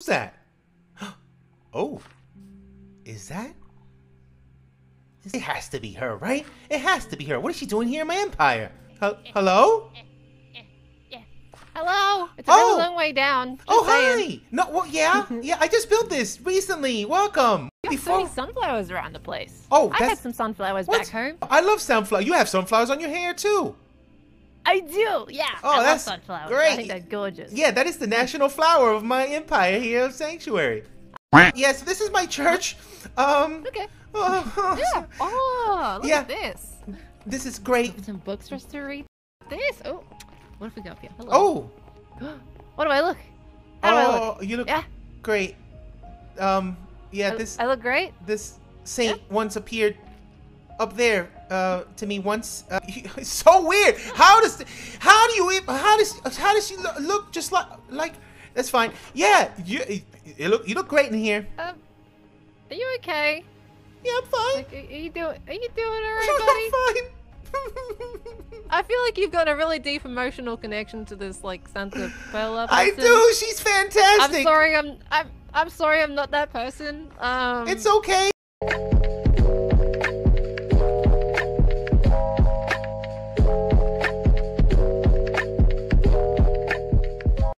Who's that? Oh, is that? It has to be her, right? It has to be her. What is she doing here in my empire? Hel- Hello? Yeah. Hello. It's a Oh. long way down. Oh, saying. hi! No, well, yeah, yeah. I just built this recently. Welcome. There's so many sunflowers around the place. Oh, I that's- had some sunflowers What? back home. I love sunflower. You have sunflowers on your hair too. I do. Yeah. Oh, I love that's sunflowers. great. I think they're gorgeous. Yeah, that is the national flower of my empire here of Sanctuary. Yes, this is my church. Um. Okay. oh, Yeah. Oh, look Yeah. at this. This is great. Some books for us to read. This. Oh. What if we go up here? Hello. Oh. What do I look? How do I look? Oh, you look Yeah. great. Um. Yeah, I- this I look great. this saint once appeared up there uh, to me once. Uh, it's so weird. How does how do you how does how does she look, look just like like that's fine. Yeah, you you look you look great in here. Um, are you okay? Yeah, I'm fine. Like, are you doing? Are you doing all right, buddy? I'm fine. I feel like you've got a really deep emotional connection to this like Santa Pearla I do. She's fantastic. I'm sorry. I'm. I'm. I'm sorry. I'm not that person. Um. It's okay.